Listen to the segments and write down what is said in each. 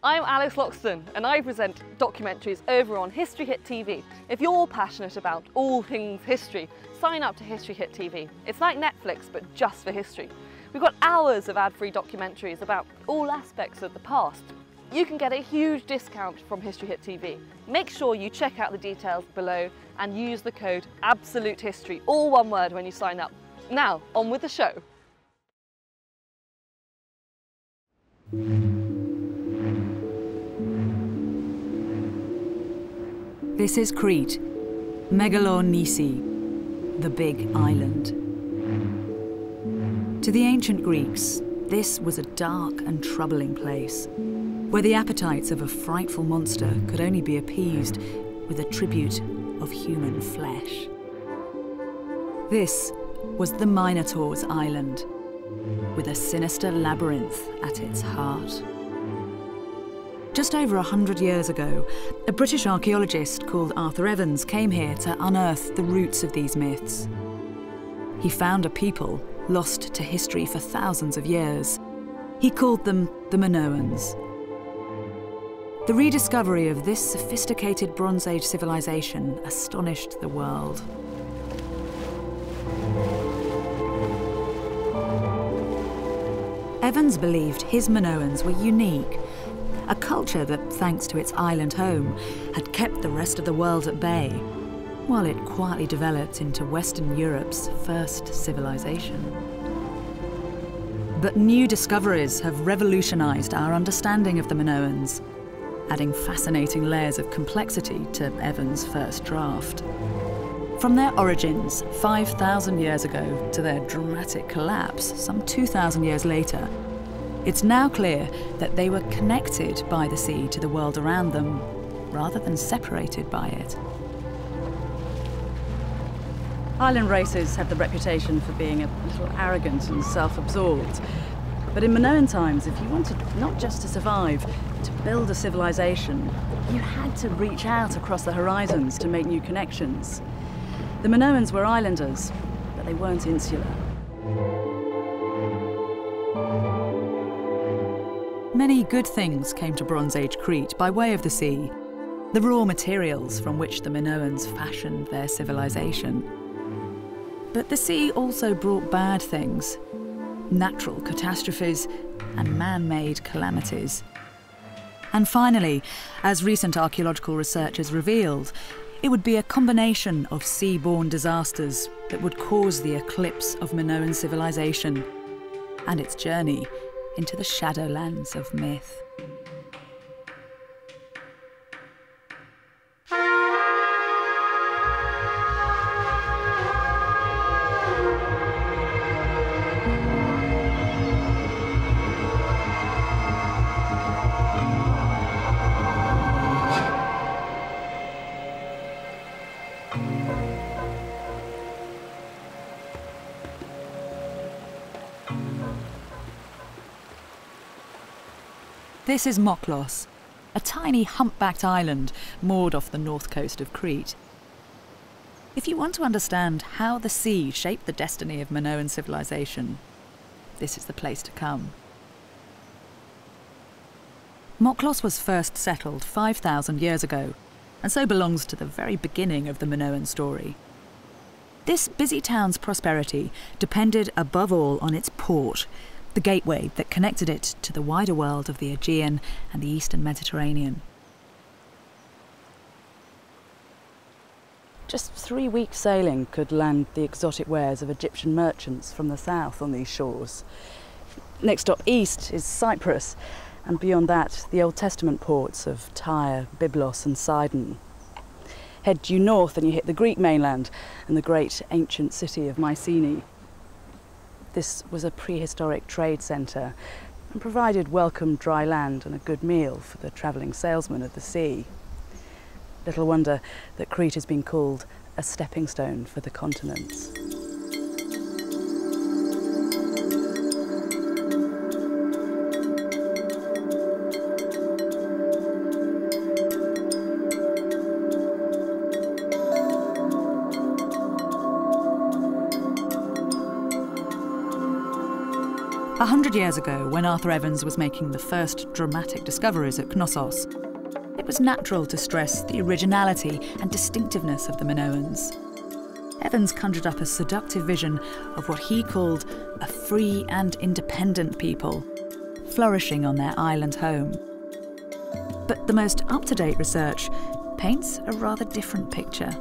I'm Alice Loxton and I present documentaries over on History Hit TV. If you're passionate about all things history, sign up to History Hit TV. It's like Netflix but just for history. We've got hours of ad-free documentaries about all aspects of the past. You can get a huge discount from History Hit TV. Make sure you check out the details below and use the code Absolute History, all one word when you sign up. Now, on with the show. This is Crete, Megalonisi, the big island. To the ancient Greeks, this was a dark and troubling place, where the appetites of a frightful monster could only be appeased with a tribute of human flesh. This was the Minotaur's Island, with a sinister labyrinth at its heart. Just over a hundred years ago, a British archaeologist called Arthur Evans came here to unearth the roots of these myths. He found a people lost to history for thousands of years. He called them the Minoans. The rediscovery of this sophisticated Bronze Age civilization astonished the world. Evans believed his Minoans were unique a culture that, thanks to its island home, had kept the rest of the world at bay, while it quietly developed into Western Europe's first civilization. But new discoveries have revolutionized our understanding of the Minoans, adding fascinating layers of complexity to Evans' first draft. From their origins 5,000 years ago to their dramatic collapse some 2,000 years later, it's now clear that they were connected by the sea to the world around them, rather than separated by it. Island races have the reputation for being a little arrogant and self-absorbed. But in Minoan times, if you wanted not just to survive, to build a civilization, you had to reach out across the horizons to make new connections. The Minoans were islanders, but they weren't insular. Many good things came to Bronze Age Crete by way of the sea, the raw materials from which the Minoans fashioned their civilization. But the sea also brought bad things, natural catastrophes and man-made calamities. And finally, as recent archaeological research has revealed, it would be a combination of sea-borne disasters that would cause the eclipse of Minoan civilization and its journey into the shadowlands of myth. This is Mochlos, a tiny humpbacked island moored off the north coast of Crete. If you want to understand how the sea shaped the destiny of Minoan civilization, this is the place to come. Mochlos was first settled 5,000 years ago, and so belongs to the very beginning of the Minoan story. This busy town's prosperity depended above all on its port, the gateway that connected it to the wider world of the Aegean and the eastern Mediterranean. Just three weeks sailing could land the exotic wares of Egyptian merchants from the south on these shores. Next stop east is Cyprus, and beyond that, the Old Testament ports of Tyre, Byblos, and Sidon. Head due north and you hit the Greek mainland and the great ancient city of Mycenae. This was a prehistoric trade centre and provided welcome dry land and a good meal for the travelling salesmen of the sea. Little wonder that Crete has been called a stepping stone for the continents. Hundred years ago, when Arthur Evans was making the first dramatic discoveries at Knossos, it was natural to stress the originality and distinctiveness of the Minoans. Evans conjured up a seductive vision of what he called a free and independent people, flourishing on their island home. But the most up to date research paints a rather different picture.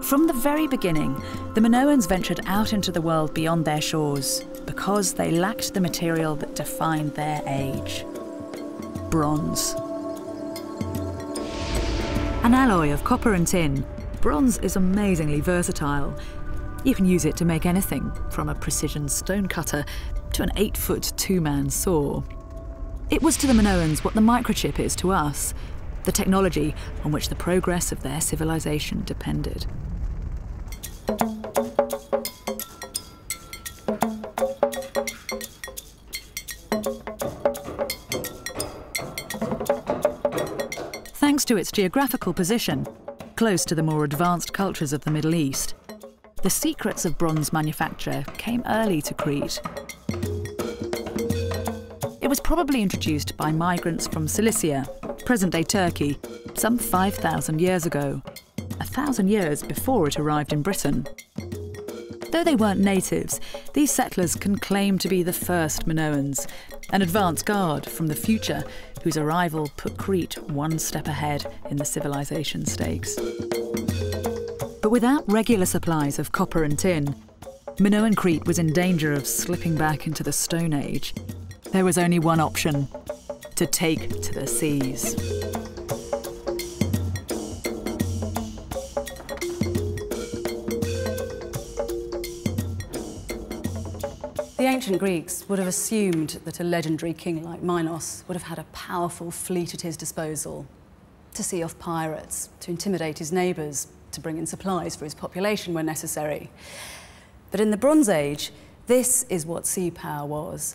From the very beginning, the Minoans ventured out into the world beyond their shores because they lacked the material that defined their age bronze. An alloy of copper and tin, bronze is amazingly versatile. You can use it to make anything, from a precision stone cutter to an eight foot two man saw. It was to the Minoans what the microchip is to us, the technology on which the progress of their civilization depended. To its geographical position, close to the more advanced cultures of the Middle East, the secrets of bronze manufacture came early to Crete. It was probably introduced by migrants from Cilicia, present day Turkey, some 5,000 years ago, a thousand years before it arrived in Britain. Though they weren't natives, these settlers can claim to be the first Minoans, an advance guard from the future whose arrival put Crete one step ahead in the civilization stakes. But without regular supplies of copper and tin, Minoan Crete was in danger of slipping back into the Stone Age. There was only one option to take to the seas. Ancient Greeks would have assumed that a legendary king like Minos would have had a powerful fleet at his disposal to see off pirates, to intimidate his neighbours, to bring in supplies for his population when necessary. But in the Bronze Age, this is what sea power was.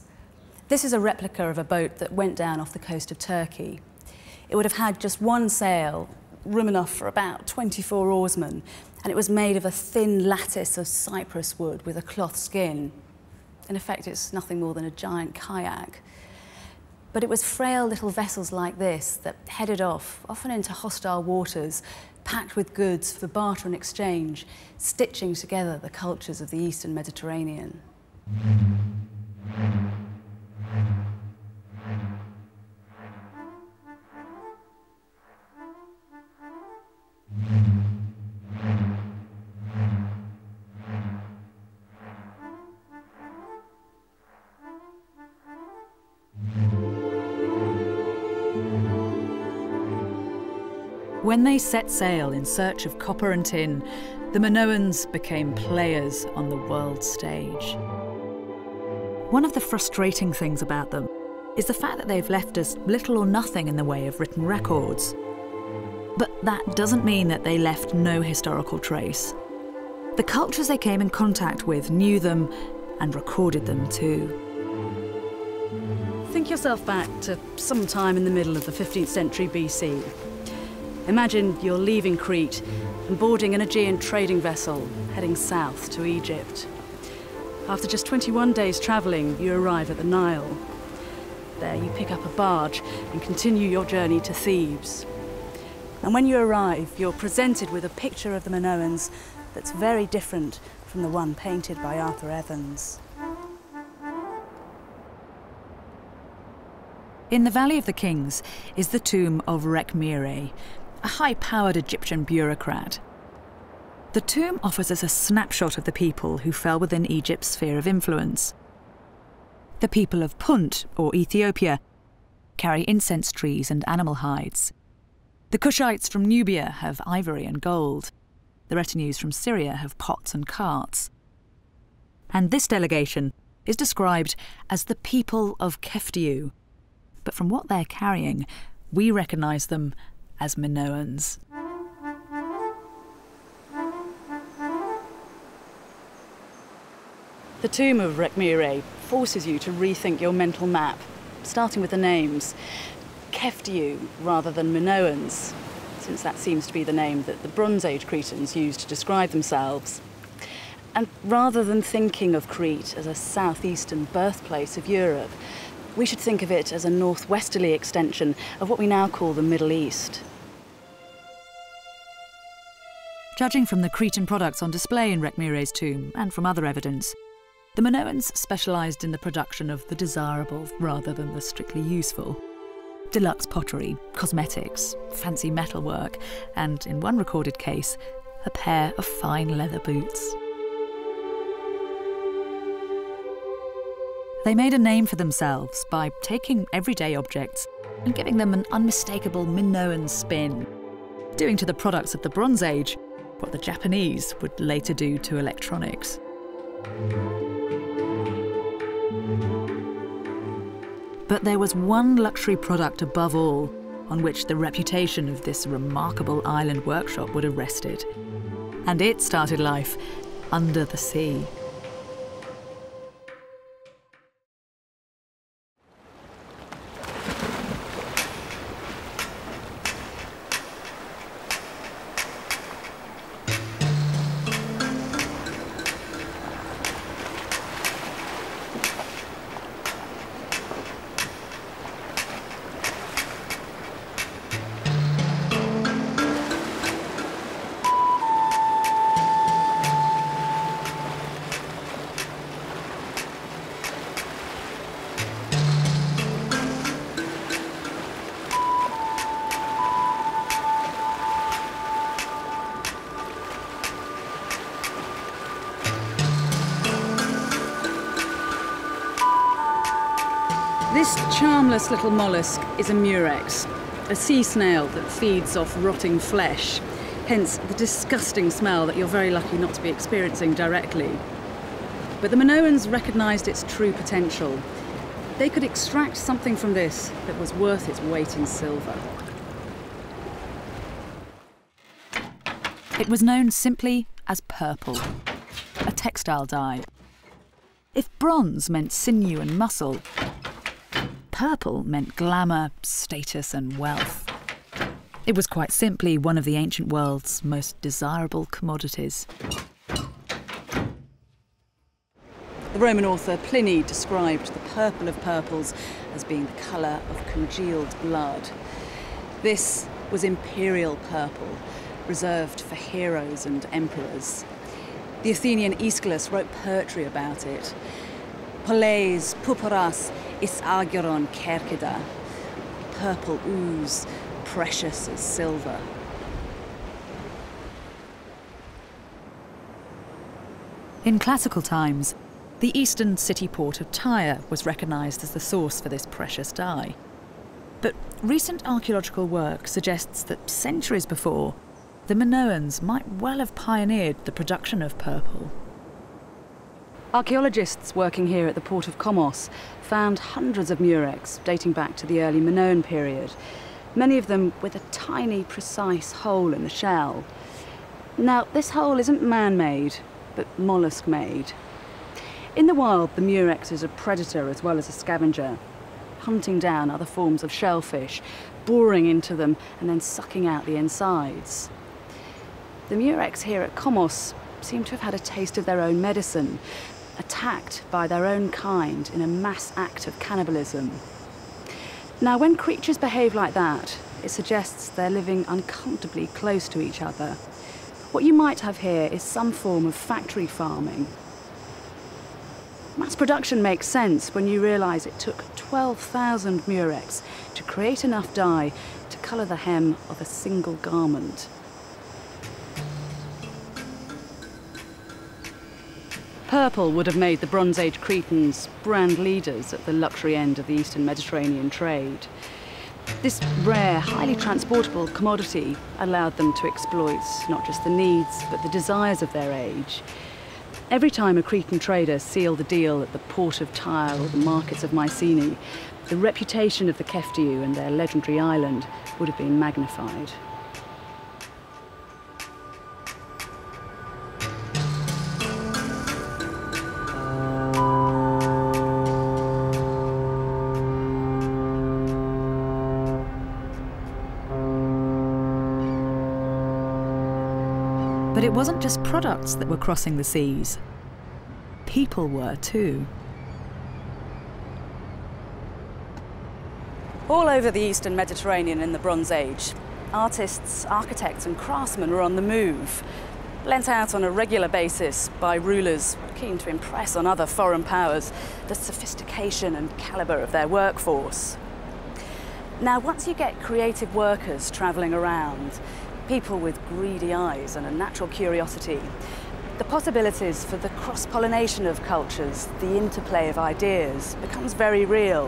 This is a replica of a boat that went down off the coast of Turkey. It would have had just one sail, room enough for about 24 oarsmen, and it was made of a thin lattice of cypress wood with a cloth skin. In effect, it's nothing more than a giant kayak. But it was frail little vessels like this that headed off, often into hostile waters, packed with goods for barter and exchange, stitching together the cultures of the Eastern Mediterranean. When they set sail in search of copper and tin, the Minoans became players on the world stage. One of the frustrating things about them is the fact that they've left us little or nothing in the way of written records. But that doesn't mean that they left no historical trace. The cultures they came in contact with knew them and recorded them too. Think yourself back to some time in the middle of the 15th century BC. Imagine you're leaving Crete and boarding an Aegean trading vessel heading south to Egypt. After just 21 days travelling, you arrive at the Nile. There you pick up a barge and continue your journey to Thebes. And when you arrive, you're presented with a picture of the Minoans that's very different from the one painted by Arthur Evans. In the Valley of the Kings is the tomb of Rekhmire, a high powered Egyptian bureaucrat. The tomb offers us a snapshot of the people who fell within Egypt's sphere of influence. The people of Punt, or Ethiopia, carry incense trees and animal hides. The Cushites from Nubia have ivory and gold. The retinues from Syria have pots and carts. And this delegation is described as the people of Keftiu. But from what they're carrying, we recognise them as Minoans. The tomb of Rekhmire forces you to rethink your mental map, starting with the names. Keftiu rather than Minoans, since that seems to be the name that the Bronze Age Cretans used to describe themselves. And rather than thinking of Crete as a southeastern birthplace of Europe, we should think of it as a northwesterly extension of what we now call the Middle East. Judging from the Cretan products on display in Rekhmire's tomb and from other evidence, the Minoans specialised in the production of the desirable rather than the strictly useful. Deluxe pottery, cosmetics, fancy metalwork, and, in one recorded case, a pair of fine leather boots. They made a name for themselves by taking everyday objects and giving them an unmistakable Minoan spin, doing to the products of the Bronze Age what the Japanese would later do to electronics. But there was one luxury product above all on which the reputation of this remarkable island workshop would have rested. And it started life under the sea. Mollusk is a murex, a sea snail that feeds off rotting flesh, hence the disgusting smell that you're very lucky not to be experiencing directly. But the Minoans recognised its true potential. They could extract something from this that was worth its weight in silver. It was known simply as purple, a textile dye. If bronze meant sinew and muscle, purple meant glamour, status, and wealth. It was quite simply one of the ancient world's most desirable commodities. The Roman author Pliny described the purple of purples as being the colour of congealed blood. This was imperial purple, reserved for heroes and emperors. The Athenian Aeschylus wrote poetry about it. Polais purpuras is agiron kerkida, purple ooze, precious as silver. In classical times, the eastern city port of Tyre was recognised as the source for this precious dye. But recent archaeological work suggests that centuries before, the Minoans might well have pioneered the production of purple. Archaeologists working here at the port of Kommos found hundreds of murex dating back to the early Minoan period, many of them with a tiny, precise hole in the shell. Now, this hole isn't man-made, but mollusk-made. In the wild, the murex is a predator as well as a scavenger, hunting down other forms of shellfish, boring into them and then sucking out the insides. The murex here at Kommos seem to have had a taste of their own medicine, attacked by their own kind in a mass act of cannibalism. Now, when creatures behave like that, it suggests they're living uncomfortably close to each other. What you might have here is some form of factory farming. Mass production makes sense when you realise it took 12,000 murex to create enough dye to colour the hem of a single garment. Purple would have made the Bronze Age Cretans brand leaders at the luxury end of the Eastern Mediterranean trade. This rare, highly transportable commodity allowed them to exploit not just the needs, but the desires of their age. Every time a Cretan trader sealed a deal at the port of Tyre or the markets of Mycenae, the reputation of the Keftiu and their legendary island would have been magnified. Products that were crossing the seas. People were too. All over the eastern Mediterranean in the Bronze Age, artists, architects, and craftsmen were on the move, lent out on a regular basis by rulers keen to impress on other foreign powers the sophistication and calibre of their workforce. Now, once you get creative workers travelling around, people with greedy eyes and a natural curiosity, the possibilities for the cross-pollination of cultures, the interplay of ideas, becomes very real,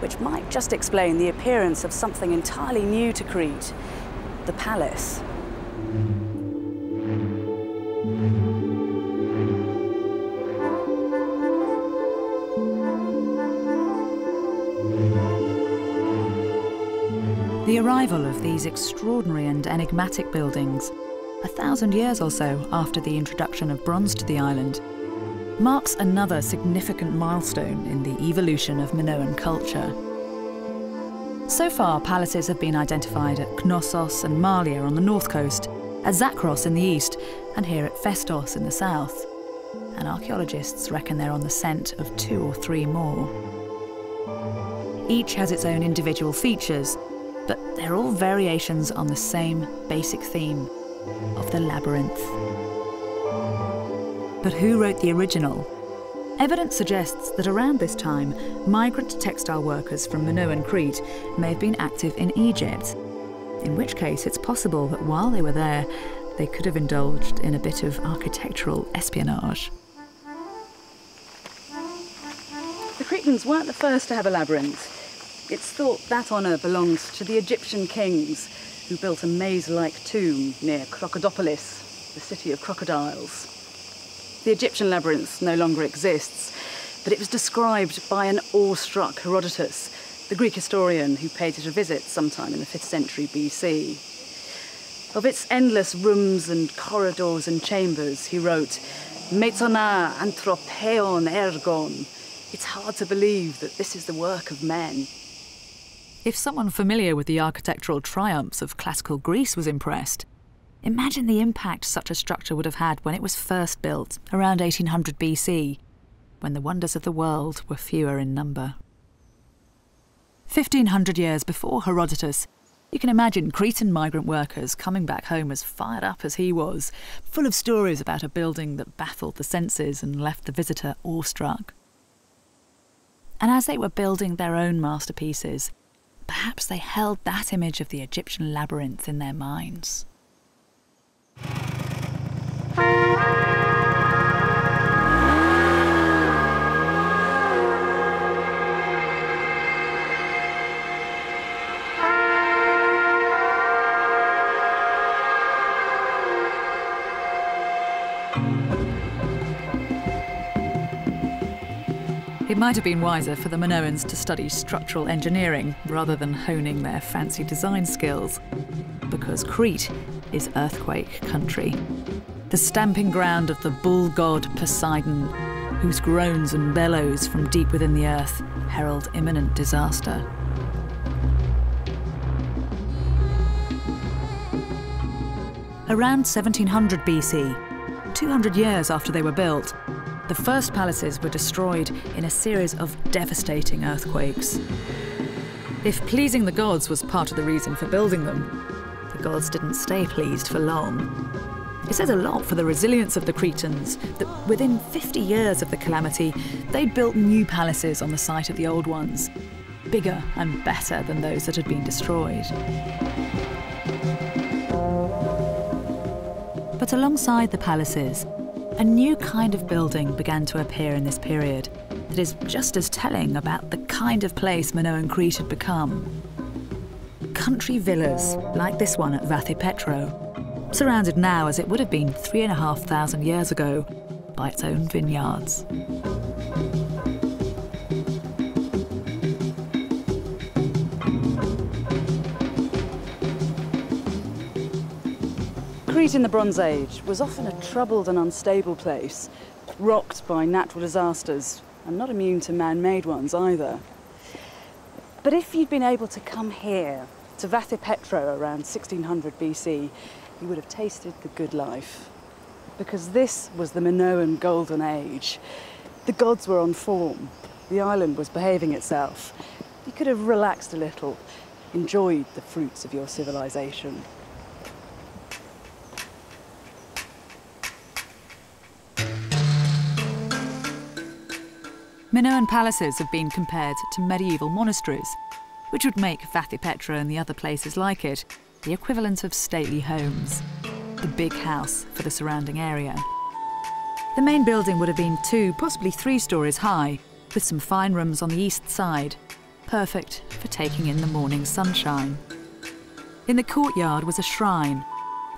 which might just explain the appearance of something entirely new to Crete, the palace. The arrival of these extraordinary and enigmatic buildings, a thousand years or so after the introduction of bronze to the island, marks another significant milestone in the evolution of Minoan culture. So far, palaces have been identified at Knossos and Malia on the north coast, at Zakros in the east, and here at Festos in the south. And archaeologists reckon they're on the scent of two or three more. Each has its own individual features, but they're all variations on the same basic theme of the labyrinth. But who wrote the original? Evidence suggests that around this time, migrant textile workers from Minoan Crete may have been active in Egypt, in which case it's possible that while they were there, they could have indulged in a bit of architectural espionage. The Cretans weren't the first to have a labyrinth. It's thought that honour belongs to the Egyptian kings who built a maze-like tomb near Crocodipolis, the city of crocodiles. The Egyptian labyrinth no longer exists, but it was described by an awestruck Herodotus, the Greek historian who paid it a visit sometime in the 5th century BC. Of its endless rooms and corridors and chambers, he wrote, Metona anthropeon ergon. It's hard to believe that this is the work of men. If someone familiar with the architectural triumphs of classical Greece was impressed, imagine the impact such a structure would have had when it was first built, around 1800 BC, when the wonders of the world were fewer in number. 1500 years before Herodotus, you can imagine Cretan migrant workers coming back home as fired up as he was, full of stories about a building that baffled the senses and left the visitor awestruck. And as they were building their own masterpieces, Perhaps they held that image of the Egyptian labyrinth in their minds. It might have been wiser for the Minoans to study structural engineering rather than honing their fancy design skills, because Crete is earthquake country. The stamping ground of the bull god Poseidon, whose groans and bellows from deep within the earth herald imminent disaster. Around 1700 BC, 200 years after they were built, the first palaces were destroyed in a series of devastating earthquakes. If pleasing the gods was part of the reason for building them, the gods didn't stay pleased for long. It says a lot for the resilience of the Cretans that within 50 years of the calamity, they'd built new palaces on the site of the old ones, bigger and better than those that had been destroyed. But alongside the palaces, a new kind of building began to appear in this period that is just as telling about the kind of place Minoan Crete had become. Country villas, like this one at Vathypetro, surrounded now as it would have been three and a half thousand years ago by its own vineyards. Crete in the Bronze Age was often a troubled and unstable place, rocked by natural disasters and not immune to man-made ones either. But if you'd been able to come here, to Vathypetro around 1600 BC, you would have tasted the good life. Because this was the Minoan Golden Age. The gods were on form, the island was behaving itself. You could have relaxed a little, enjoyed the fruits of your civilization. Minoan palaces have been compared to medieval monasteries, which would make Vathypetro and the other places like it the equivalent of stately homes, the big house for the surrounding area. The main building would have been two, possibly three stories high, with some fine rooms on the east side, perfect for taking in the morning sunshine. In the courtyard was a shrine,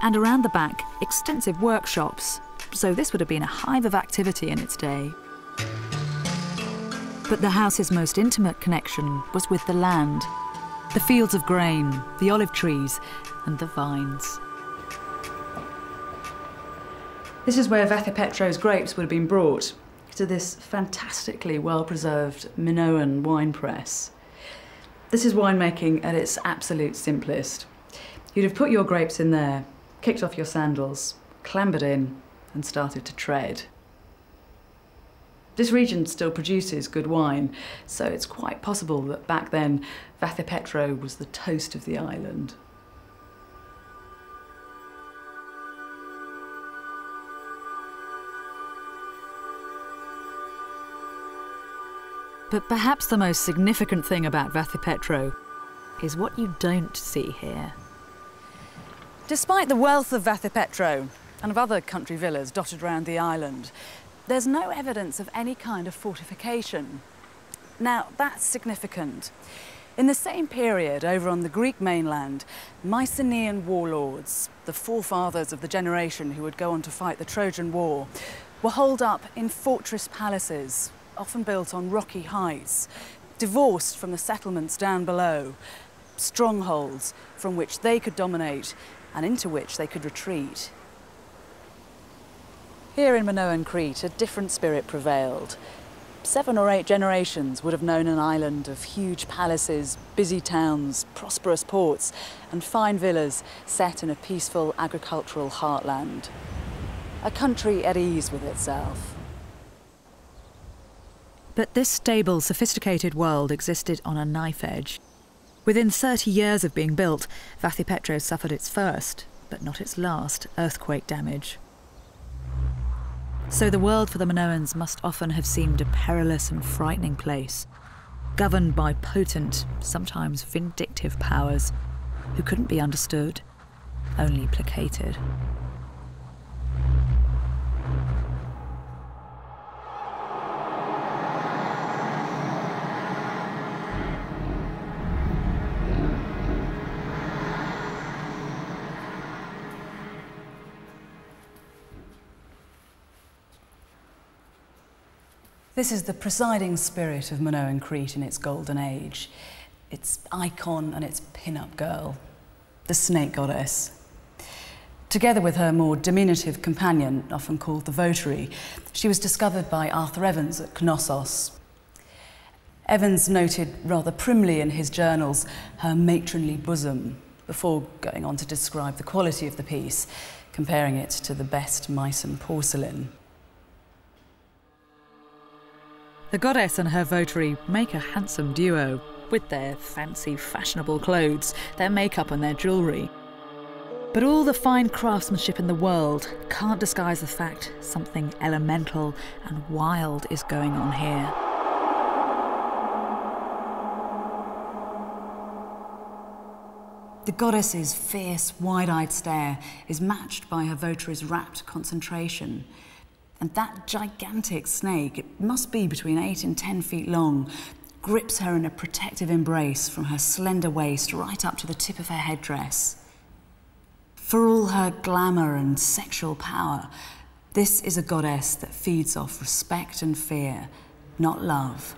and around the back, extensive workshops, so this would have been a hive of activity in its day. But the house's most intimate connection was with the land the fields of grain, the olive trees, and the vines. This is where Vathypetro's grapes would have been brought to this fantastically well preserved Minoan wine press. This is winemaking at its absolute simplest. You'd have put your grapes in there, kicked off your sandals, clambered in, and started to tread. This region still produces good wine, so it's quite possible that back then Vathypetro was the toast of the island. But perhaps the most significant thing about Vathypetro is what you don't see here. Despite the wealth of Vathypetro and of other country villas dotted around the island, there's no evidence of any kind of fortification. Now, that's significant. In the same period, over on the Greek mainland, Mycenaean warlords, the forefathers of the generation who would go on to fight the Trojan War, were holed up in fortress palaces, often built on rocky heights, divorced from the settlements down below, strongholds from which they could dominate and into which they could retreat. Here in Minoan Crete, a different spirit prevailed. Seven or eight generations would have known an island of huge palaces, busy towns, prosperous ports, and fine villas set in a peaceful agricultural heartland. A country at ease with itself. But this stable, sophisticated world existed on a knife edge. Within 30 years of being built, Vathypetro suffered its first, but not its last, earthquake damage. So the world for the Minoans must often have seemed a perilous and frightening place, governed by potent, sometimes vindictive powers who couldn't be understood, only placated. This is the presiding spirit of Minoan Crete in its golden age, its icon and its pin-up girl, the snake goddess. Together with her more diminutive companion, often called the votary, she was discovered by Arthur Evans at Knossos. Evans noted rather primly in his journals her matronly bosom before going on to describe the quality of the piece, comparing it to the best Meissen porcelain. The goddess and her votary make a handsome duo, with their fancy, fashionable clothes, their makeup, and their jewellery. But all the fine craftsmanship in the world can't disguise the fact something elemental and wild is going on here. The goddess's fierce, wide eyed stare is matched by her votary's rapt concentration. And that gigantic snake, it must be between eight and ten feet long, grips her in a protective embrace from her slender waist right up to the tip of her headdress. For all her glamour and sexual power, this is a goddess that feeds off respect and fear, not love.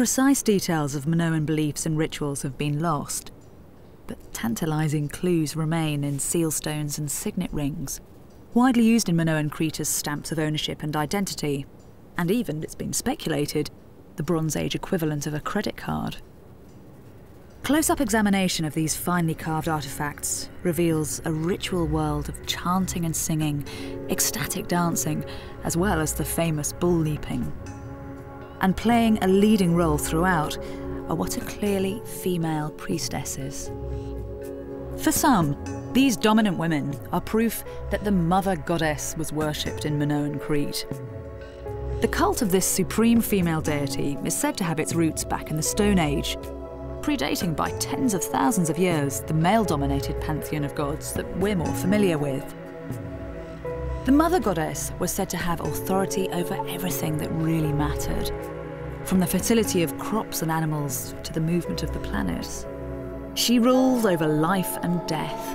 Precise details of Minoan beliefs and rituals have been lost, but tantalising clues remain in seal stones and signet rings, widely used in Minoan Crete as stamps of ownership and identity, and even, it's been speculated, the Bronze Age equivalent of a credit card. Close up examination of these finely carved artefacts reveals a ritual world of chanting and singing, ecstatic dancing, as well as the famous bull leaping and playing a leading role throughout are what are clearly female priestesses. For some, these dominant women are proof that the mother goddess was worshipped in Minoan Crete. The cult of this supreme female deity is said to have its roots back in the Stone Age, predating by tens of thousands of years the male dominated pantheon of gods that we're more familiar with. The mother goddess was said to have authority over everything that really mattered, from the fertility of crops and animals to the movement of the planets. She rules over life and death,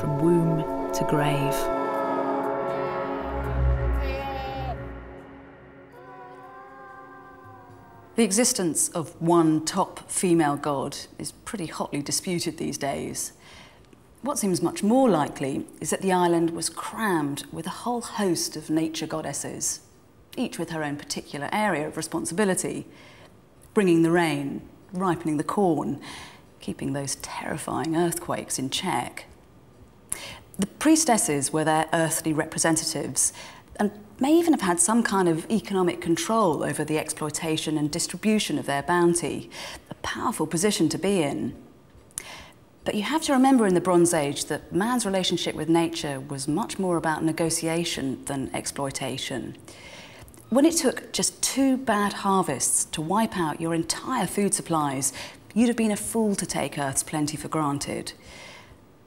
from womb to grave. The existence of one top female god is pretty hotly disputed these days. What seems much more likely is that the island was crammed with a whole host of nature goddesses, each with her own particular area of responsibility, bringing the rain, ripening the corn, keeping those terrifying earthquakes in check. The priestesses were their earthly representatives and may even have had some kind of economic control over the exploitation and distribution of their bounty, a powerful position to be in. But you have to remember in the Bronze Age that man's relationship with nature was much more about negotiation than exploitation. When it took just two bad harvests to wipe out your entire food supplies, you'd have been a fool to take Earth's plenty for granted.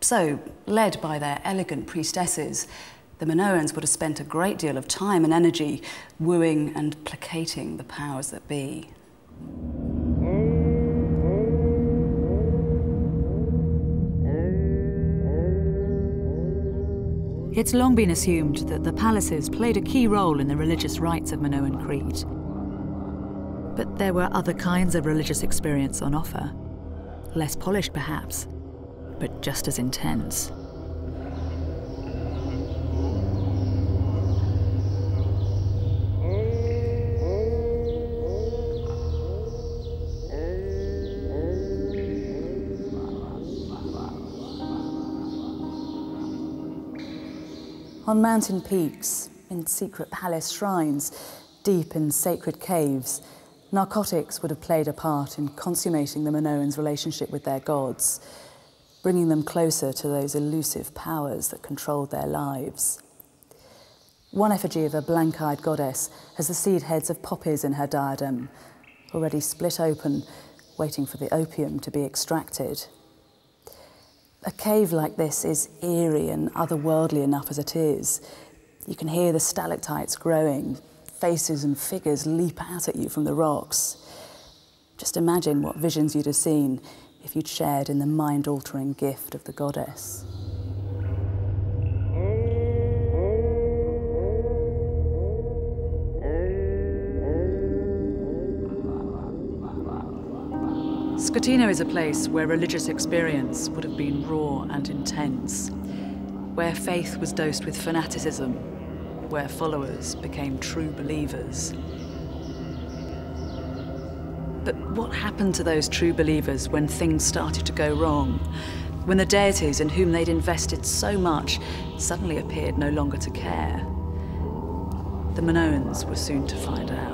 So, led by their elegant priestesses, the Minoans would have spent a great deal of time and energy wooing and placating the powers that be. It's long been assumed that the palaces played a key role in the religious rites of Minoan Crete. But there were other kinds of religious experience on offer. Less polished, perhaps, but just as intense. On mountain peaks, in secret palace shrines, deep in sacred caves, narcotics would have played a part in consummating the Minoans' relationship with their gods, bringing them closer to those elusive powers that controlled their lives. One effigy of a blank-eyed goddess has the seed heads of poppies in her diadem, already split open, waiting for the opium to be extracted. A cave like this is eerie and otherworldly enough as it is. You can hear the stalactites growing, faces and figures leap out at you from the rocks. Just imagine what visions you'd have seen if you'd shared in the mind altering gift of the goddess. Skotino is a place where religious experience would have been raw and intense, where faith was dosed with fanaticism, where followers became true believers. But what happened to those true believers when things started to go wrong? When the deities in whom they'd invested so much suddenly appeared no longer to care? The Minoans were soon to find out.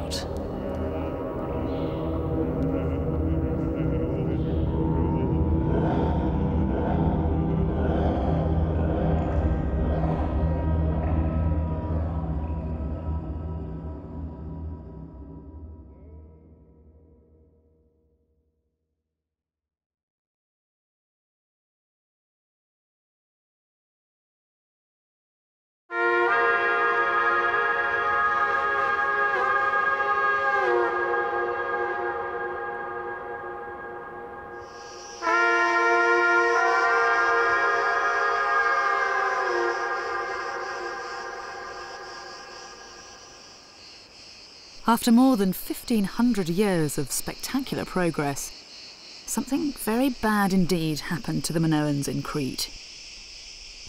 After more than 1500 years of spectacular progress, something very bad indeed happened to the Minoans in Crete.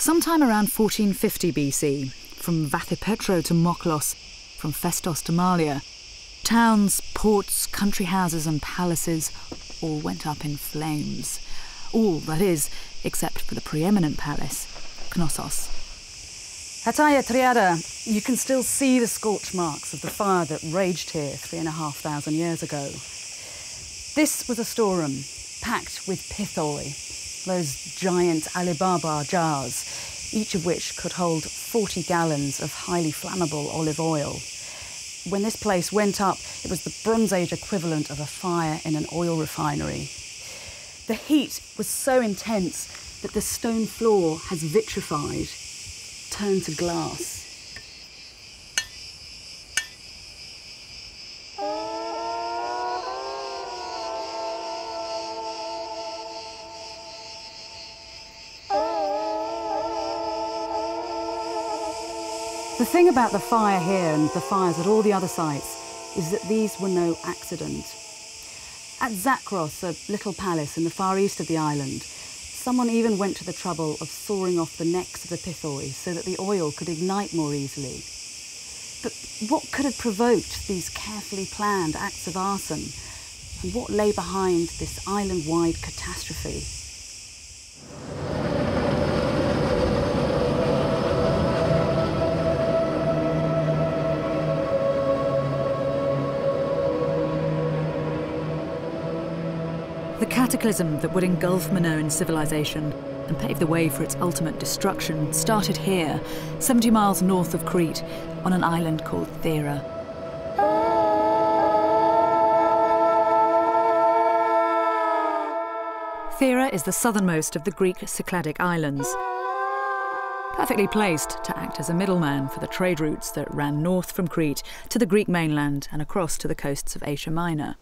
Sometime around 1450 BC, from Vathypetro to Mochlos, from Festos to Malia, towns, ports, country houses, and palaces all went up in flames. All, that is, except for the preeminent palace, Knossos. Hatia Triada, you can still see the scorch marks of the fire that raged here three and a half thousand years ago. This was a storeroom packed with pithoi, those giant Ali Baba jars, each of which could hold 40 gallons of highly flammable olive oil. When this place went up, it was the Bronze Age equivalent of a fire in an oil refinery. The heat was so intense that the stone floor has vitrified, turned to glass. The thing about the fire here and the fires at all the other sites is that these were no accident. At Zakros, a little palace in the far east of the island, someone even went to the trouble of sawing off the necks of the pithoi so that the oil could ignite more easily. But what could have provoked these carefully planned acts of arson? And what lay behind this island wide catastrophe? The cataclysm that would engulf Minoan civilization and pave the way for its ultimate destruction started here, 70 miles north of Crete, on an island called Thera. Thera is the southernmost of the Greek Cycladic islands, perfectly placed to act as a middleman for the trade routes that ran north from Crete to the Greek mainland and across to the coasts of Asia Minor.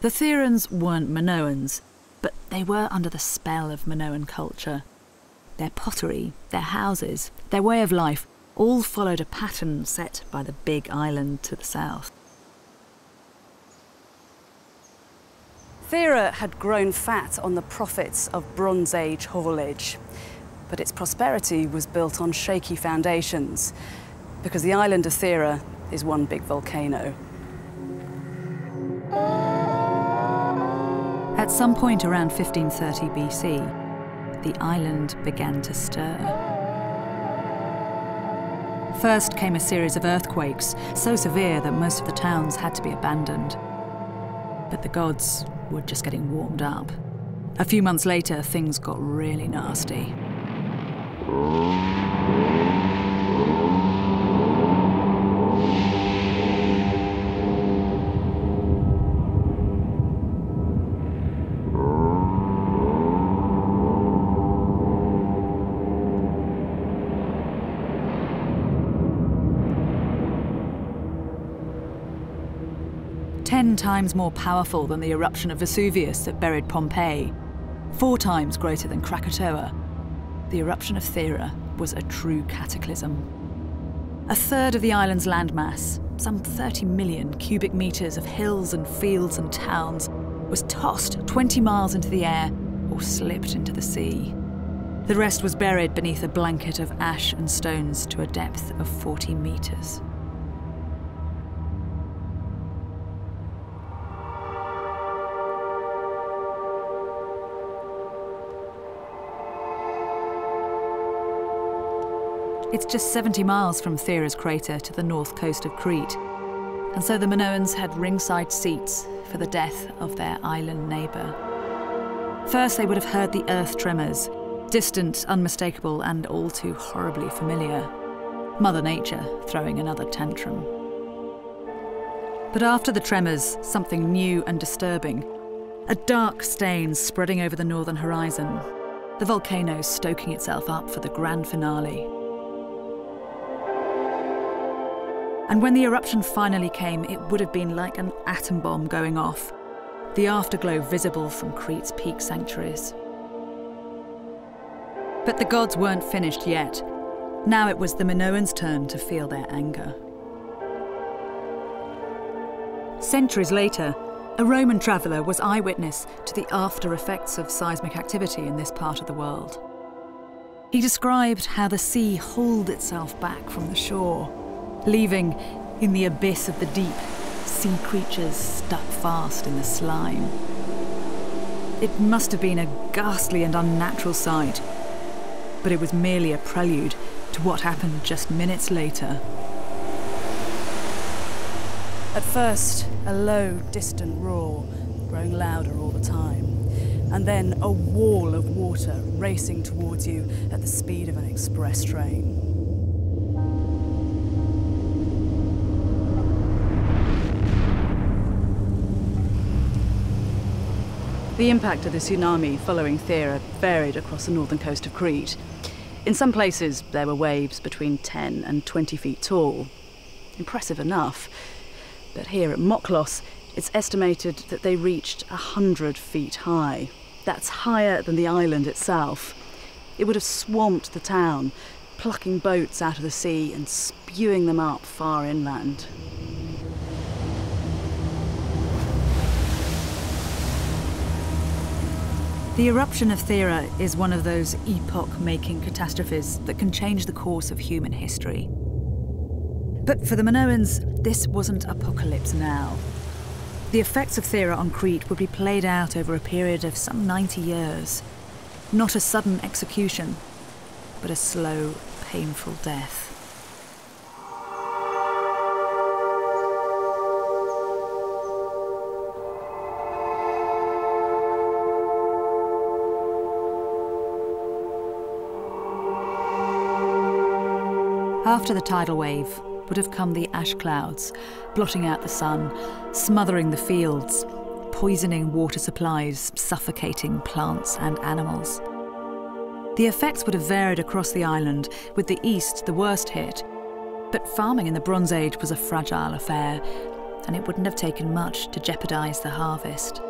The Therans weren't Minoans, but they were under the spell of Minoan culture. Their pottery, their houses, their way of life all followed a pattern set by the big island to the south. Thera had grown fat on the profits of Bronze Age haulage, but its prosperity was built on shaky foundations because the island of Thera is one big volcano. At some point around 1530 BC, the island began to stir. First came a series of earthquakes, so severe that most of the towns had to be abandoned. But the gods were just getting warmed up. A few months later, things got really nasty. Ten times more powerful than the eruption of Vesuvius that buried Pompeii, four times greater than Krakatoa, the eruption of Thera was a true cataclysm. A third of the island's landmass, some 30 million cubic metres of hills and fields and towns, was tossed 20 miles into the air or slipped into the sea. The rest was buried beneath a blanket of ash and stones to a depth of 40 metres. It's just 70 miles from Thera's crater to the north coast of Crete, and so the Minoans had ringside seats for the death of their island neighbour. First, they would have heard the earth tremors, distant, unmistakable, and all too horribly familiar. Mother Nature throwing another tantrum. But after the tremors, something new and disturbing. A dark stain spreading over the northern horizon. The volcano stoking itself up for the grand finale. And when the eruption finally came, it would have been like an atom bomb going off, the afterglow visible from Crete's peak sanctuaries. But the gods weren't finished yet. Now it was the Minoans' turn to feel their anger. Centuries later, a Roman traveller was eyewitness to the after effects of seismic activity in this part of the world. He described how the sea hauled itself back from the shore, leaving, in the abyss of the deep, sea creatures stuck fast in the slime. It must have been a ghastly and unnatural sight, but it was merely a prelude to what happened just minutes later. At first, a low, distant roar, growing louder all the time, and then a wall of water racing towards you at the speed of an express train. The impact of the tsunami following Thera varied across the northern coast of Crete. In some places, there were waves between 10 and 20 feet tall. Impressive enough. But here at Mochlos, it's estimated that they reached 100 feet high. That's higher than the island itself. It would have swamped the town, plucking boats out of the sea and spewing them up far inland. The eruption of Thera is one of those epoch making catastrophes that can change the course of human history. But for the Minoans, this wasn't apocalypse now. The effects of Thera on Crete would be played out over a period of some 90 years. Not a sudden execution, but a slow, painful death. After the tidal wave would have come the ash clouds, blotting out the sun, smothering the fields, poisoning water supplies, suffocating plants and animals. The effects would have varied across the island, with the east the worst hit. But farming in the Bronze Age was a fragile affair, and it wouldn't have taken much to jeopardise the harvest.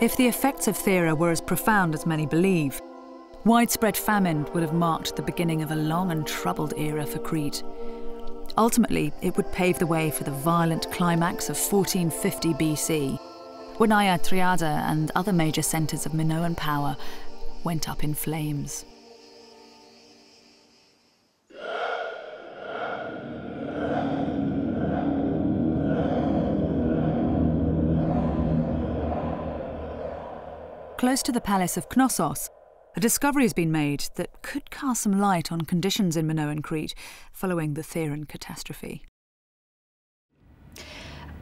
If the effects of Thera were as profound as many believe, Widespread famine would have marked the beginning of a long and troubled era for Crete. Ultimately, it would pave the way for the violent climax of 1450 BC, when Aya Triada and other major centres of Minoan power went up in flames. Close to the palace of Knossos, a discovery has been made that could cast some light on conditions in Minoan Crete following the Theran catastrophe.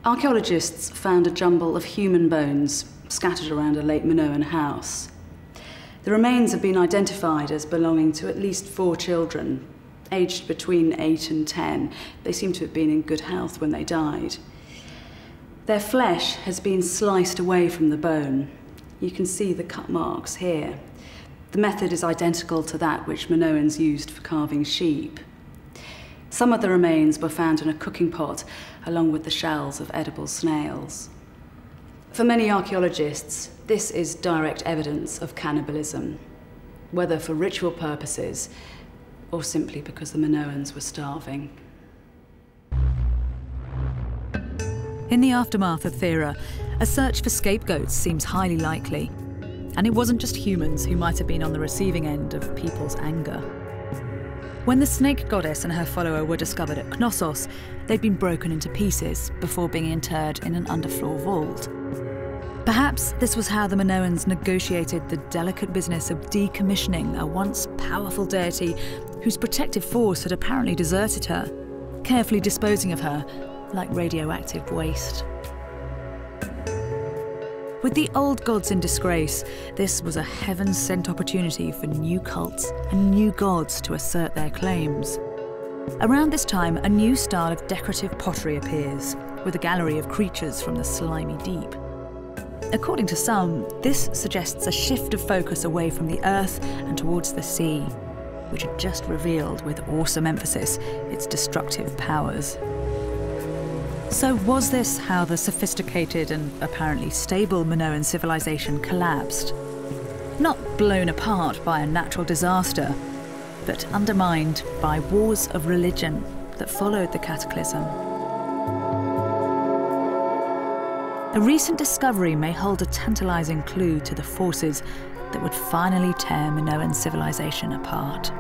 Archaeologists found a jumble of human bones scattered around a late Minoan house. The remains have been identified as belonging to at least four children, aged between 8 and 10. They seem to have been in good health when they died. Their flesh has been sliced away from the bone. You can see the cut marks here. The method is identical to that which Minoans used for carving sheep. Some of the remains were found in a cooking pot, along with the shells of edible snails. For many archaeologists, this is direct evidence of cannibalism, whether for ritual purposes or simply because the Minoans were starving. In the aftermath of Thera, a search for scapegoats seems highly likely. And it wasn't just humans who might have been on the receiving end of people's anger. When the snake goddess and her follower were discovered at Knossos, they'd been broken into pieces before being interred in an underfloor vault. Perhaps this was how the Minoans negotiated the delicate business of decommissioning a once powerful deity whose protective force had apparently deserted her, carefully disposing of her like radioactive waste. With the old gods in disgrace, this was a heaven sent opportunity for new cults and new gods to assert their claims. Around this time, a new style of decorative pottery appears, with a gallery of creatures from the slimy deep. According to some, this suggests a shift of focus away from the earth and towards the sea, which had just revealed with awesome emphasis its destructive powers. So, was this how the sophisticated and apparently stable Minoan civilization collapsed? Not blown apart by a natural disaster, but undermined by wars of religion that followed the cataclysm. A recent discovery may hold a tantalizing clue to the forces that would finally tear Minoan civilization apart.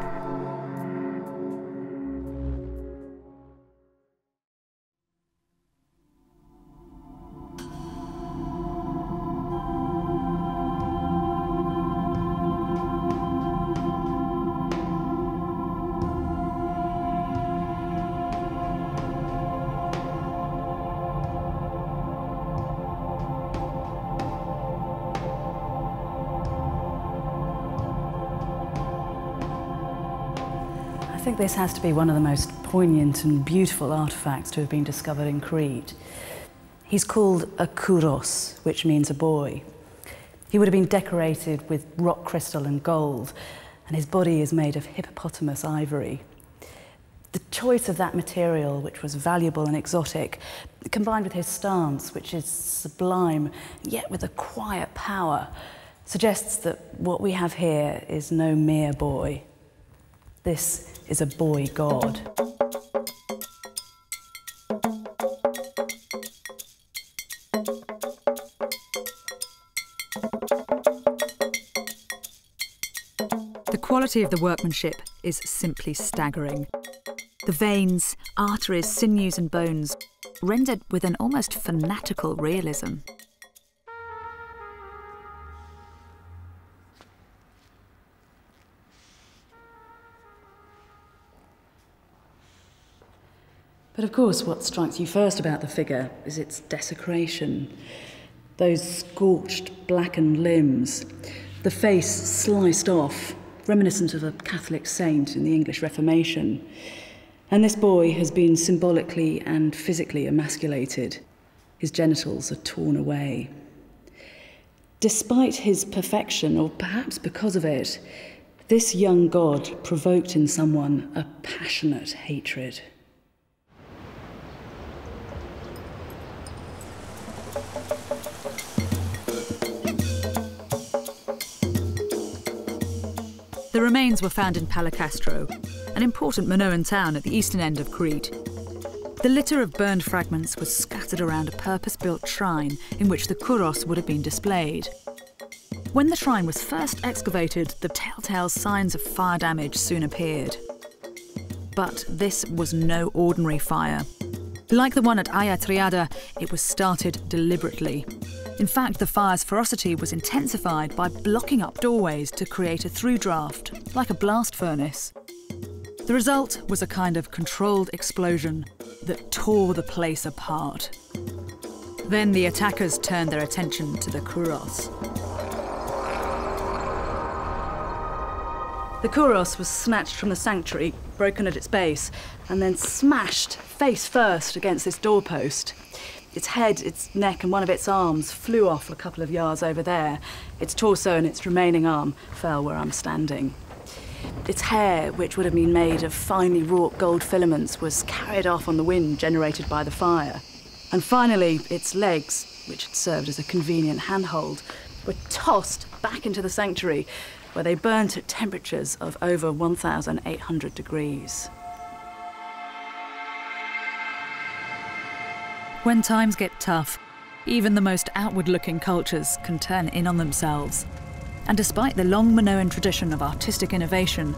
This has to be one of the most poignant and beautiful artefacts to have been discovered in Crete. He's called a kouros, which means a boy. He would have been decorated with rock crystal and gold, and his body is made of hippopotamus ivory. The choice of that material, which was valuable and exotic, combined with his stance, which is sublime, yet with a quiet power, suggests that what we have here is no mere boy. This is a boy god. The quality of the workmanship is simply staggering. The veins, arteries, sinews, and bones rendered with an almost fanatical realism. But of course, what strikes you first about the figure is its desecration. Those scorched, blackened limbs, the face sliced off, reminiscent of a Catholic saint in the English Reformation. And this boy has been symbolically and physically emasculated. His genitals are torn away. Despite his perfection, or perhaps because of it, this young god provoked in someone a passionate hatred. Remains were found in Palaikastro, an important Minoan town at the eastern end of Crete. The litter of burned fragments was scattered around a purpose built shrine in which the kouros would have been displayed. When the shrine was first excavated, the telltale signs of fire damage soon appeared. But this was no ordinary fire. Like the one at Aya Triada, it was started deliberately. In fact, the fire's ferocity was intensified by blocking up doorways to create a through draft, like a blast furnace. The result was a kind of controlled explosion that tore the place apart. Then the attackers turned their attention to the kouros. The kouros was snatched from the sanctuary, broken at its base, and then smashed face first against this doorpost. Its head, its neck, and one of its arms flew off a couple of yards over there. Its torso and its remaining arm fell where I'm standing. Its hair, which would have been made of finely wrought gold filaments, was carried off on the wind generated by the fire. And finally, its legs, which had served as a convenient handhold, were tossed back into the sanctuary, where they burnt at temperatures of over 1,800 degrees. When times get tough, even the most outward looking cultures can turn in on themselves. And despite the long Minoan tradition of artistic innovation,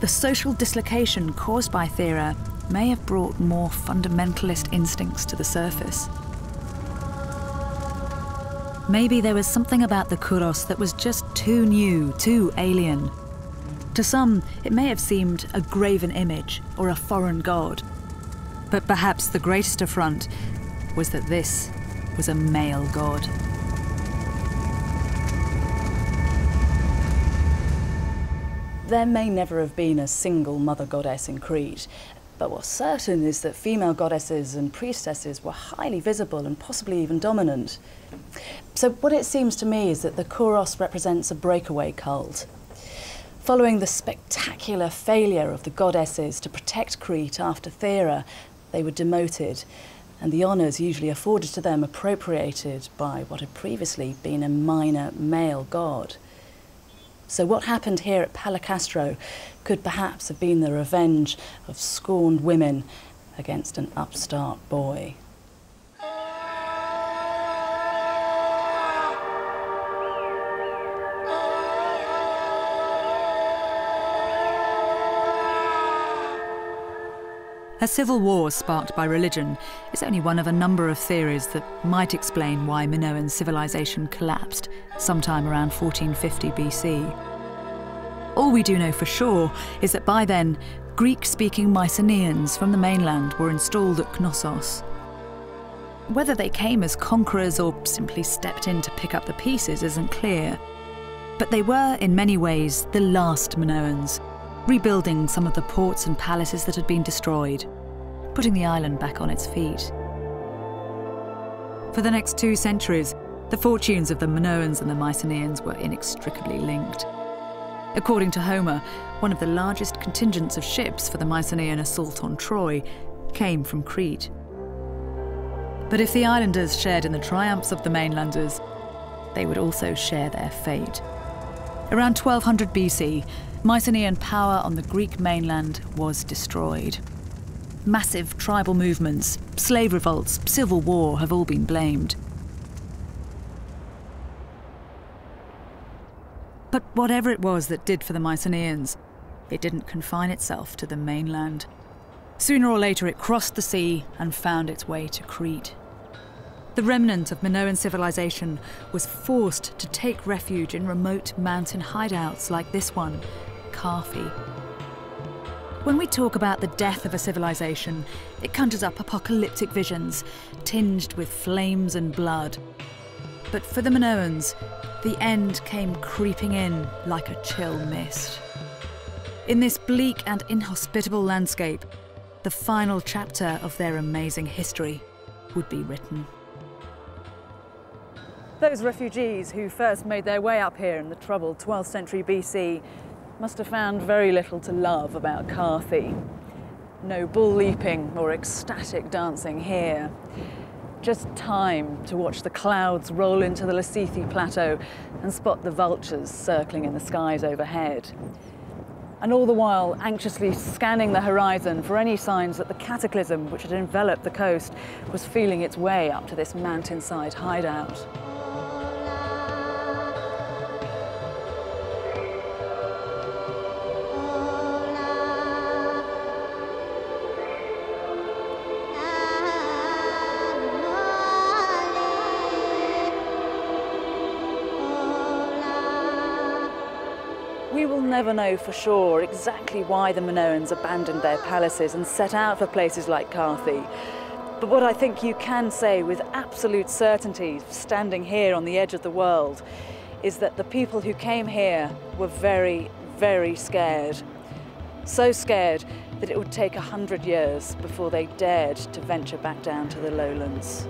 the social dislocation caused by Thera may have brought more fundamentalist instincts to the surface. Maybe there was something about the Kouros that was just too new, too alien. To some, it may have seemed a graven image or a foreign god. But perhaps the greatest affront was that this was a male god. There may never have been a single mother goddess in Crete, but what's certain is that female goddesses and priestesses were highly visible and possibly even dominant. So, what it seems to me is that the Kouros represents a breakaway cult. Following the spectacular failure of the goddesses to protect Crete after Thera, they were demoted, and the honours usually afforded to them appropriated by what had previously been a minor male god. So, what happened here at Palaikastro could perhaps have been the revenge of scorned women against an upstart boy. A civil war sparked by religion is only one of a number of theories that might explain why Minoan civilization collapsed sometime around 1450 BC. All we do know for sure is that by then, Greek speaking Mycenaeans from the mainland were installed at Knossos. Whether they came as conquerors or simply stepped in to pick up the pieces isn't clear. But they were, in many ways, the last Minoans rebuilding some of the ports and palaces that had been destroyed, putting the island back on its feet. For the next two centuries, the fortunes of the Minoans and the Mycenaeans were inextricably linked. According to Homer, one of the largest contingents of ships for the Mycenaean assault on Troy came from Crete. But if the islanders shared in the triumphs of the mainlanders, they would also share their fate. Around 1200 BC, Mycenaean power on the Greek mainland was destroyed. Massive tribal movements, slave revolts, civil war have all been blamed. But whatever it was that did for the Mycenaeans, it didn't confine itself to the mainland. Sooner or later, it crossed the sea and found its way to Crete. The remnant of Minoan civilization was forced to take refuge in remote mountain hideouts like this one, When we talk about the death of a civilization, it conjures up apocalyptic visions, tinged with flames and blood. But for the Minoans, the end came creeping in like a chill mist. In this bleak and inhospitable landscape, the final chapter of their amazing history would be written. Those refugees who first made their way up here in the troubled 12th century BC must have found very little to love about Karphi. No bull leaping or ecstatic dancing here. Just time to watch the clouds roll into the Lassithi Plateau and spot the vultures circling in the skies overhead. And all the while anxiously scanning the horizon for any signs that the cataclysm which had enveloped the coast was feeling its way up to this mountainside hideout. Never know for sure exactly why the Minoans abandoned their palaces and set out for places like Karphi. But what I think you can say with absolute certainty, standing here on the edge of the world, is that the people who came here were very, very scared. So scared that it would take a hundred years before they dared to venture back down to the lowlands.